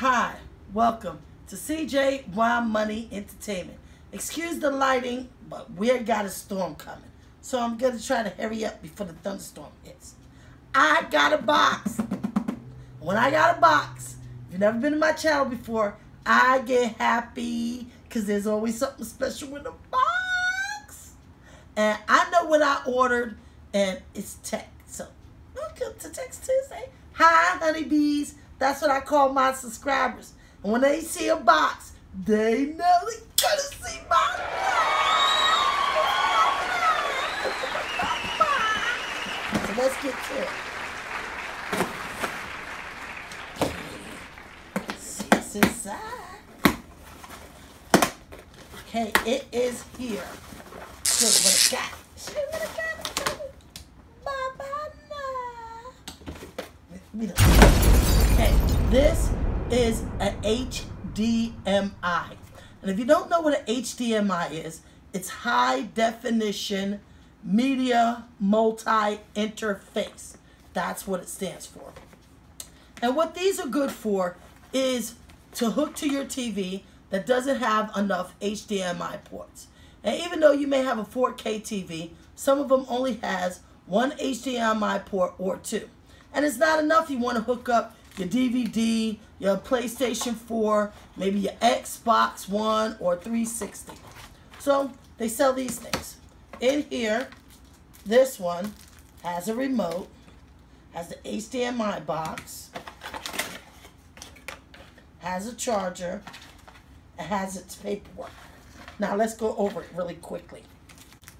Hi, welcome to CJ Y-Money Entertainment. Excuse the lighting, but we got a storm coming. So I'm going to try to hurry up before the thunderstorm hits. I got a box. When I got a box, if you've never been to my channel before, I get happy because there's always something special in the box. And I know what I ordered, and it's tech. So welcome to Tech Tuesday. Hi, honeybees. That's what I call my subscribers. And when they see a box, they know they're gonna see my box. So let's get to it. What's inside. Okay, it is here. What it got. What it got? Bye-bye now. We don't- Okay, this is an HDMI. And if you don't know what an HDMI is, it's high definition media multi interface. That's what it stands for. And what these are good for is to hook to your TV that doesn't have enough HDMI ports. And even though you may have a 4K TV, some of them only has one HDMI port or two. And it's not enough you want to hook up your DVD, your PlayStation 4, maybe your Xbox One or 360. So they sell these things. In here, this one has a remote, has the HDMI box, has a charger, it has its paperwork. Now let's go over it really quickly.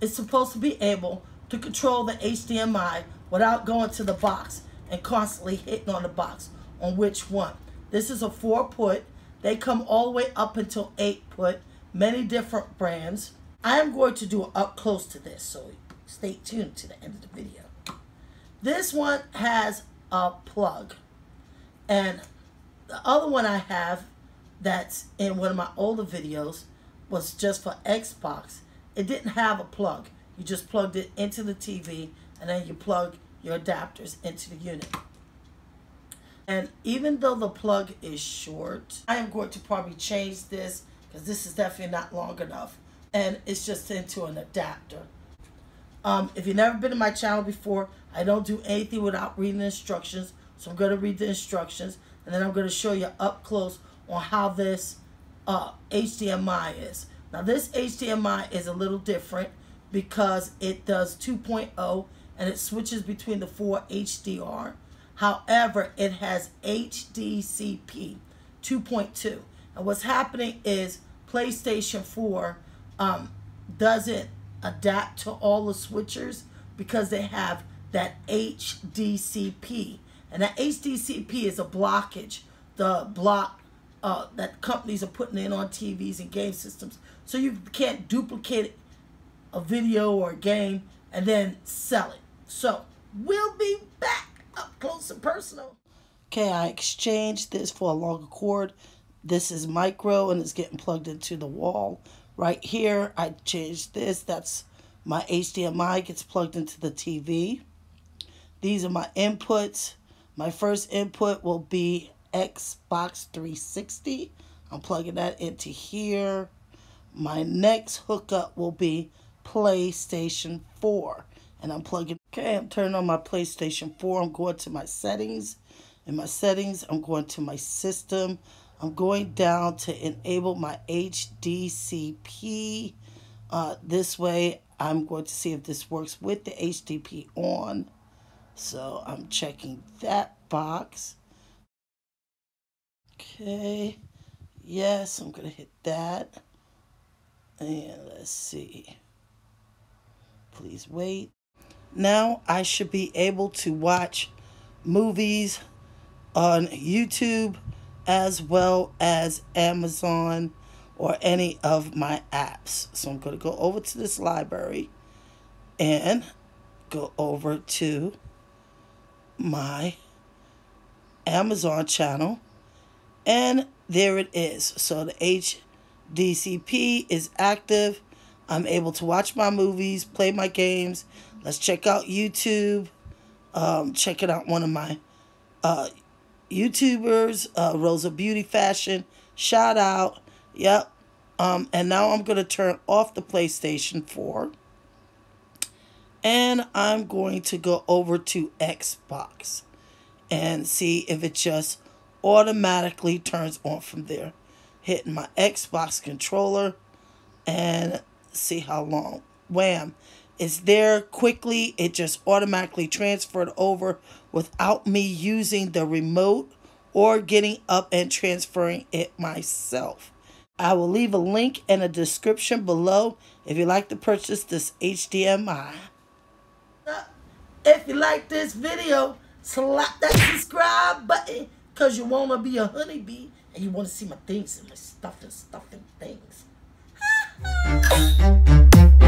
It's supposed to be able to control the HDMI without going to the box and constantly hitting on the box on which one. This is a four put. They come all the way up until eight put. Many different brands. I am going to do up close to this, so stay tuned to the end of the video. This one has a plug. And the other one I have that's in one of my older videos was just for Xbox. It didn't have a plug. You just plugged it into the TV and then you plug your adapters into the unit. And even though the plug is short, I am going to probably change this because this is definitely not long enough. And it's just into an adapter. Um, if you've never been to my channel before, I don't do anything without reading the instructions. So I'm going to read the instructions and then I'm going to show you up close on how this uh, HDMI is. Now this HDMI is a little different because it does 2.0 and it switches between the four HDR. However, it has HDCP 2.2. And what's happening is PlayStation 4 um, doesn't adapt to all the switchers because they have that HDCP. And that HDCP is a blockage, the block uh, that companies are putting in on TVs and game systems. So you can't duplicate a video or a game and then sell it. So we'll be back up close and personal. Okay, I exchanged this for a longer cord. This is micro and it's getting plugged into the wall. Right here, I changed this. That's my HDMI gets plugged into the TV. These are my inputs. My first input will be Xbox 360. I'm plugging that into here. My next hookup will be PlayStation 4. And I'm plugging, okay, I'm turning on my PlayStation 4. I'm going to my settings. In my settings, I'm going to my system. I'm going down to enable my HDCP. Uh, this way, I'm going to see if this works with the HDP on. So I'm checking that box. Okay. Yes, I'm going to hit that. And let's see. Please wait. Now I should be able to watch movies on YouTube as well as Amazon or any of my apps. So I'm going to go over to this library and go over to my Amazon channel and there it is. So the HDCP is active. I'm able to watch my movies, play my games. Let's check out YouTube. Um, checking out one of my uh, YouTubers, uh, Rosa Beauty Fashion, shout out. Yep. Um, and now I'm going to turn off the PlayStation 4. And I'm going to go over to Xbox and see if it just automatically turns on from there. Hitting my Xbox controller and see how long. Wham. It's there quickly. It just automatically transferred over without me using the remote or getting up and transferring it myself. I will leave a link in the description below if you'd like to purchase this HDMI. If you like this video, slap that subscribe button because you want to be a honeybee and you want to see my things and my stuff and stuff and things.